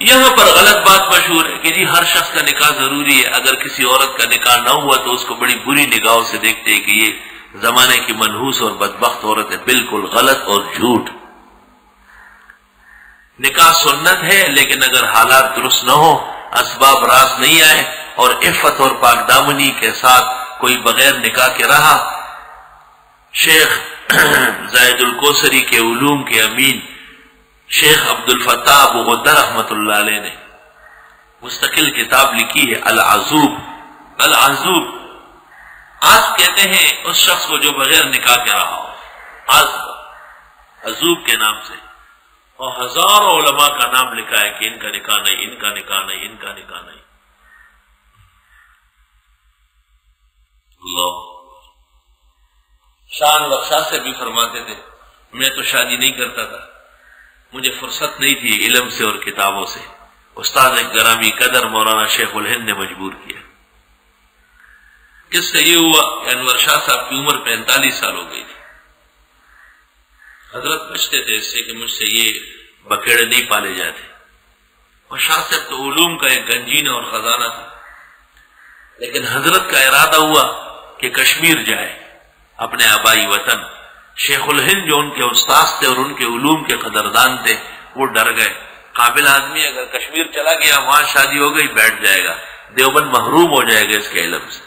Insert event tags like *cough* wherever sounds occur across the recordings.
یہاں پر غلط بات مشہور ہے کہ جی ہر شخص کا نکاح ضروری ہے، اگر کسی عورت کا نکاح نہ ہوا تو اس کو بڑی بری نگاہوں سے دیکھتے ہیں کہ یہ زمانے کی منحوس اور بدبخت عورت ہے، بالکل غلط اور جھوٹ۔ نکاح سنت ہے، لیکن اگر حالات درست نہ ہو اسباب راس نہیں آئے اور عفت اور پاک دامنی کے ساتھ کوئی بغیر نکاح کے رہا، شیخ *clears throat* زائد الکوسری کے علوم کے امین شیخ عبد الفتح ابو غدر رحمت اللہ علیہ نے مستقل کتاب لکھی ہے العزوب العزوب آج کہتے ہیں اس شخص کو جو بغیر نکاح کے رہا ہو۔ آج عزوب کے نام سے۔ اور ہزاروں علماء کا نام لکھا ہے کہ ان کا نکاح نہیں، ان کا نکاح نہیں، ان کا نکاح نہیں۔ اللہ۔ شان بخشا سے بھی فرماتے تھے، میں تو شادی نہیں کرتا تھا۔ مجھے فرصت نہیں تھی علم سے اور کتابوں سے۔ استاد گرامی قدر مولانا شیخ الہند نے مجبور کیا۔ کس سے یہ ہوا کہ انور شاہ صاحب کی عمر پینتالیس سال ہو گئی تھی؟ حضرت بچتے تھے اس سے کہ مجھ سے یہ بکیڑے نہیں پالے جاتے۔ اور شاہ صاحب تو علوم کا ایک گنجین اور خزانہ تھا۔ لیکن حضرت کا ارادہ ہوا کہ کشمیر جائے، اپنے آبائی وطن۔ شیخ الہند جو ان کے استاذ تھے اور ان کے علوم کے قدردان تھے، وہ ڈر گئے۔ قابل آدمی اگر کشمیر چلا گیا، وہاں شادی ہو گئی، بیٹھ جائے گا۔ دیوبند محروم ہو جائے گا اس کے علم سے۔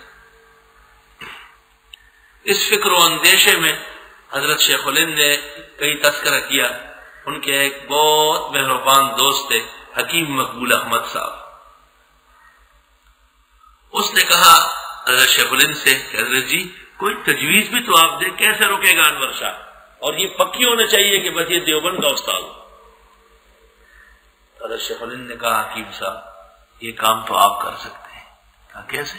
اس فکر و اندیشے میں حضرت شیخ الہند نے کئی تذکرہ کیا۔ ان کے ایک بہت مہربان دوست تھے، حکیم مقبول احمد صاحب۔ اس نے کہا، حضرت شیخ الہند سے، کہ حضرت جی کوئی تجویز بھی تو آپ دے، کیسے رکے گا انور شاہ؟ اور یہ پکی ہونا چاہیے کہ بس یہ دیوبند کا استاد ہو۔ حضرت شیخ نے کہا، حکیم صاحب، یہ کام تو آپ کر سکتے ہیں۔ کہا، کیسے؟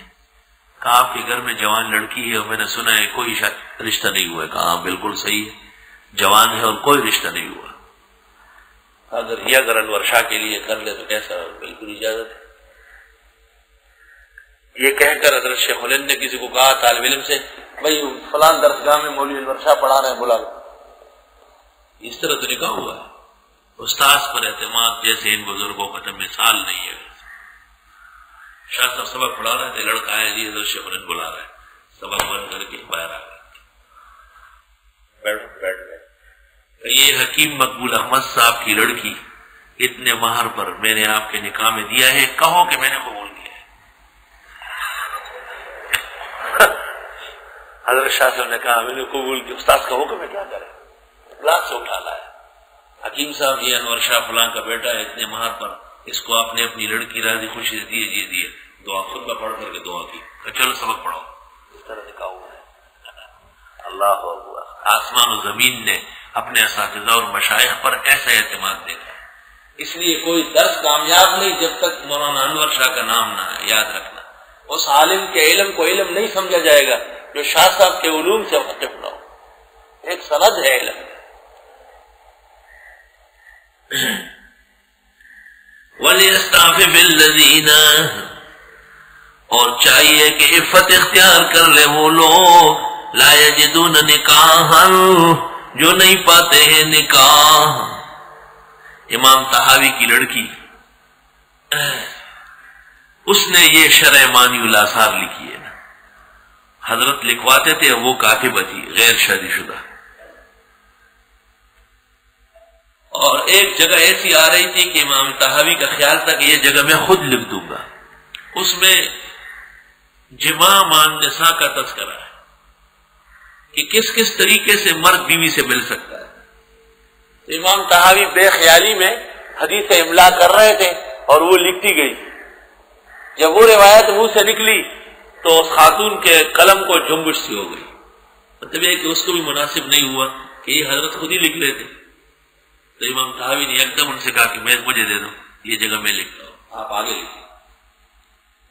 کہا، آپ کے گھر میں جوان لڑکی ہے اور میں نے سنا ہے، کوئی رشتہ نہیں ہوا ہے۔ کہا ہاں، بالکل صحیح ہے۔ جوان ہے اور کوئی رشتہ نہیں ہوا۔ اگر یہ اگر انور شاہ کے لیے کر لے تو کیسا؟ بالکل اجازت ہے۔ یہ کہہ کر حضرت شیخ الہند نے کسی کو کہا طالب علم سے، بھائی فلان درسگاہ میں مولوی انور شاہ پڑھا رہے ہیں، بلا لو. اس طرح تو نکاح ہوا ہے۔ استاذ پر اعتماد جیسے ان بزرگوں کا تو مثال نہیں ہے۔ شاہ صاحب سبق پڑھا رہے تھے، لڑکا آیا جی حضرت شیخ الہند بلا رہے سبق بند کر کے باہر آ گئے۔ بیٹھ بیٹھ گئے یہ حکیم مقبول احمد صاحب کی لڑکی اتنے مہر پر میں نے آپ کے نکاح میں دیا ہے، کہو کہ میں نے قبول کیا ہے حضرت شاہ صاحب نے کہا میں نے قبول کیا استاد کا حکم ہے کیا کرے؟ گلاس سے اٹھا لایا۔ حکیم صاحب یہ انور شاہ فلان کا بیٹا ہے اتنے مہر پر اس کو آپ نے اپنی لڑکی راضی خوشی سے دیے جی دیے دعا خود میں پڑھ کر کے دعا کی۔ چلو سبق پڑھو اس طرح نکاح ہوا ہے۔ اللہ آسمان و زمین نے اپنے اساتذہ اور مشائق پر ایسا اعتماد دیکھا۔ اس لیے کوئی درس کامیاب نہیں جب تک مولانا انور شاہ کا نام نہ یاد رکھنا۔ اس عالم کے علم کو علم نہیں سمجھا جائے گا۔ جو شاہ صاحب کے علوم سے واقف نہ ہو۔ ایک سند ہے علم۔ اور چاہیے کہ عفت اختیار کر لے وہ لوگ۔ لا یجدون نکاح جو نہیں پاتے ہیں نکاح۔ امام تحاوی کی لڑکی۔ اس نے یہ شرع مانی الاثار لکھی ہے۔ حضرت لکھواتے تھے، وہ کاتبہ تھی غیر شادی شدہ۔ اور ایک جگہ ایسی آ رہی تھی کہ امام تحاوی کا خیال تھا کہ یہ جگہ میں خود لکھ دوں گا۔ اس میں جمع مانسا کا تذکرہ ہے کہ کس کس طریقے سے مرد بیوی سے مل سکتا ہے۔ تو امام تحاوی بے خیالی میں حدیث املا کر رہے تھے اور وہ لکھتی گئی۔ جب وہ روایت منہ سے نکلی تو اس خاتون کے قلم کو جنبش سی ہو گئی۔ مطلب یہ کہ اس کو بھی مناسب نہیں ہوا کہ یہ حضرت خود ہی لکھ رہے تھے تو امام تحاوی نے ایک دم ان سے کہا کہ میں مجھے دے دوں یہ جگہ میں لکھتا ہوں آپ آگے لکھیں۔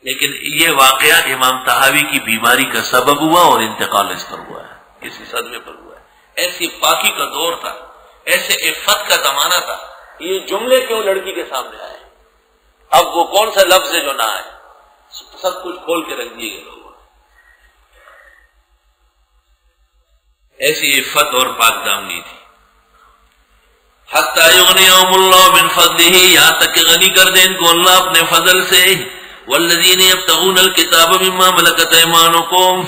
لیکن یہ واقعہ امام تحاوی کی بیماری کا سبب ہوا اور انتقال اس پر ہوا ہے۔ کسی صدمے پر ہوا ہے۔ ایسی پاکی کا دور تھا، ایسے عفت کا زمانہ تھا۔ یہ جملے کیوں لڑکی کے سامنے آئے؟ اب وہ کون سا لفظ ہے جو نہ آئے؟ سب کچھ کھول کے رکھ دیے گئے لوگوں ایسی عفت اور پاک دامنی تھی۔ اللہ بن فضل یہاں تک کہ غنی کر دیں ان کو اللہ اپنے فضل سے۔ والذین یبتغون الکتاب مما ملکت ایمانکم۔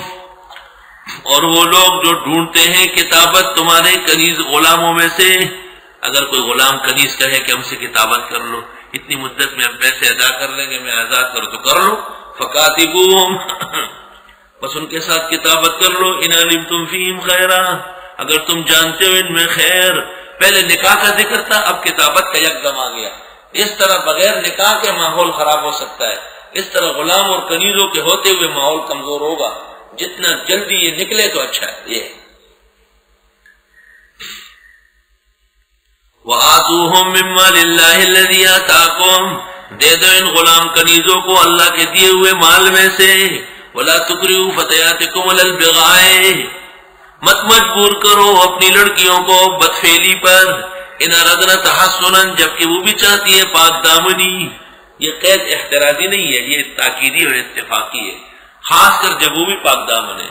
اور وہ لوگ جو ڈھونڈتے ہیں کتابت تمہارے کنیز غلاموں میں سے۔ اگر کوئی غلام کنیز کہے کہ ہم سے کتابت کر لو اتنی مدت میں ہم پیسے ادا کر لیں گے، میں آزاد کرو تو کر لو فکاتبوہم بس ان کے ساتھ کتابت کر لو۔ ان علم تم فیم خیرہ اگر تم جانتے ہو ان میں خیر، پہلے نکاح کا ذکر تھا، اب کتابت کا یکدم آ گیا۔ اس طرح بغیر نکاح کے ماحول خراب ہو سکتا ہے۔ اس طرح غلام اور کنیزوں کے ہوتے ہوئے ماحول کمزور ہوگا۔ جتنا جلدی یہ نکلے تو اچھا ہے۔ یہ۔ وَآتُوهُمْ مِمَّا لِلَّهِ الَّذِي آتَاكُمْ دے دو ان غلام کنیزوں کو اللہ کے دیے ہوئے مال میں سے. بلا تکری فتحت کمل البغائے مت مجبور کرو اپنی لڑکیوں کو بدفیلی پر. ان ردنا تحسن جبکہ وہ بھی چاہتی ہے پاک دامنی. یہ قید احتراضی نہیں ہے، یہ تاکیدی اور اتفاقی ہے۔ خاص کر جب وہ بھی پاک دامن ہے۔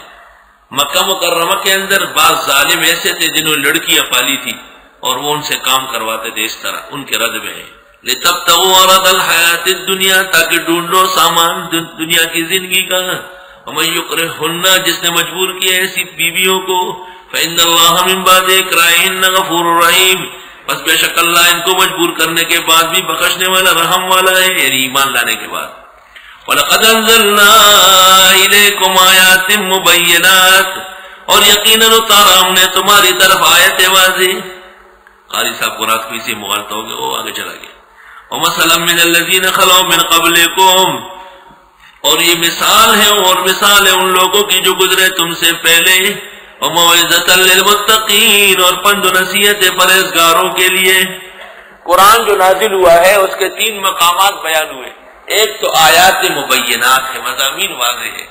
مکہ مکرمہ کے اندر بعض ظالم ایسے تھے جنہوں لڑکیاں پالی تھی اور وہ ان سے کام کرواتے تھے اس طرح، ان کے رد میں ہے تب تب عورت الحیات دنیا تاکہ ڈھونڈو سامان دنیا کی زندگی کا۔ ہننا جس نے مجبور کیا ایسی بیویوں کو۔ فإن اللہ من بعد اکرائہن غفور رحیم بس بے شک اللہ ان کو مجبور کرنے کے بعد بھی بخشنے والا، رحم والا ہے یعنی ایمان لانے کے بعد۔ وَلَقَدْ أَنزَلْنَا إِلَيْكُمْ آيَاتٍ مُبَيِّنَاتٍ۔ اور یقیناً اتارا ہم نے تمہاری طرف آیت واضح قاری صاحب کو رات کوئی سے مغالطہ ہو گیا، وہ آگے چلا گیا۔ وَمَسَلًا مِنَ الَّذِينَ خَلَوْا مِنْ قَبْلِكُمْ۔ اور یہ مثال ہے، اور مثال ہے ان لوگوں کی جو گزرے تم سے پہلے۔ وموعظت للمتقین اور پند نصیحت پرہزگاروں کے لیے۔ قرآن جو نازل ہوا ہے، اس کے تین مقامات بیان ہوئے۔ ایک تو آیات مبینات ہے مضامین واضح ہے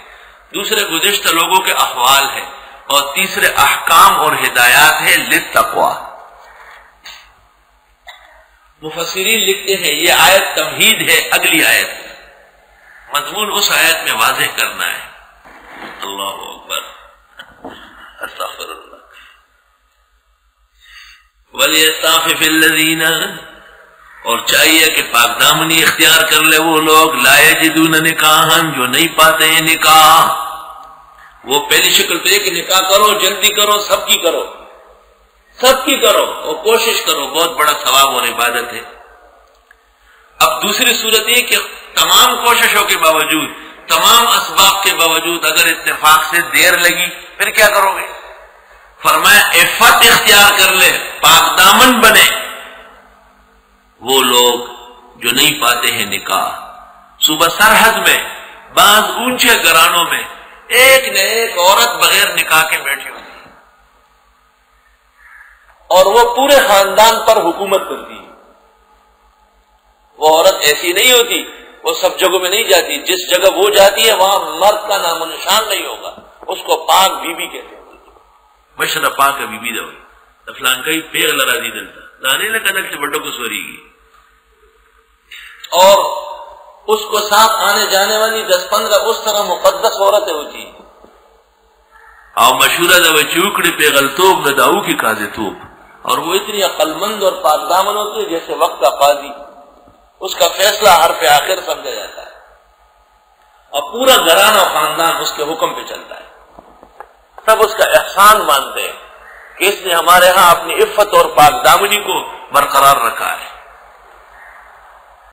دوسرے گزشتہ لوگوں کے احوال ہے اور تیسرے احکام اور ہدایات ہے لتقوا مفسرین لکھتے ہیں، یہ آیت تمہید ہے، اگلی آیت۔ مضمون اس آیت میں واضح کرنا ہے۔ اللہ اکبر۔ استغفر اللہ ولیستعفف الذین اور چاہیے کہ پاک دامنی اختیار کر لے وہ لوگ۔ لائے جدون نکاحن جو نہیں پاتے ہیں نکاح۔ وہ پہلی شکل تو کہ نکاح کرو، جلدی کرو، سب کی کرو۔ سب کی کرو اور کوشش کرو، بہت بڑا ثواب اور عبادت ہے۔ اب دوسری صورت یہ کہ تمام کوششوں کے باوجود، تمام اسباب کے باوجود اگر اتفاق سے دیر لگی، پھر کیا کرو گے؟ فرمایا، عفت اختیار کر لے، پاک دامن بنے۔ وہ لوگ جو نہیں پاتے ہیں نکاح، صبح سرحد میں، بعض اونچے گرانوں میں، ایک نہ ایک عورت بغیر نکاح کے بیٹھی ہوتی اور وہ پورے خاندان پر حکومت کرتی ہے۔ وہ عورت ایسی نہیں ہوتی وہ سب جگہوں میں نہیں جاتی جس جگہ وہ جاتی ہے وہاں مرد کا نام و نشان نہیں ہوگا۔ اس کو پاک بی بی کہتے ہیں۔ مشرا پاک بی بی دو فلان کا ہی پیغ لڑا دی دلتا۔ لانے لگا نقل بڑوں کو سوری گی۔ اور اس کو ساتھ آنے جانے والی دس پندرہ اس طرح مقدس عورتیں ہوتی اور مشورہ دا چوکڑی پہ غلطوب نہ داؤ کی کازے توب۔ اور وہ اتنی عقل مند اور پاک دامن ہوتی ہے جیسے وقت کا قاضی۔ اس کا فیصلہ ہر پہ آخر سمجھا جاتا ہے۔ اور پورا گھرانہ خاندان اس کے حکم پہ چلتا ہے۔ سب اس کا احسان مانتے ہیں کہ اس نے ہمارے ہاں اپنی عفت اور پاک دامنی کو برقرار رکھا ہے۔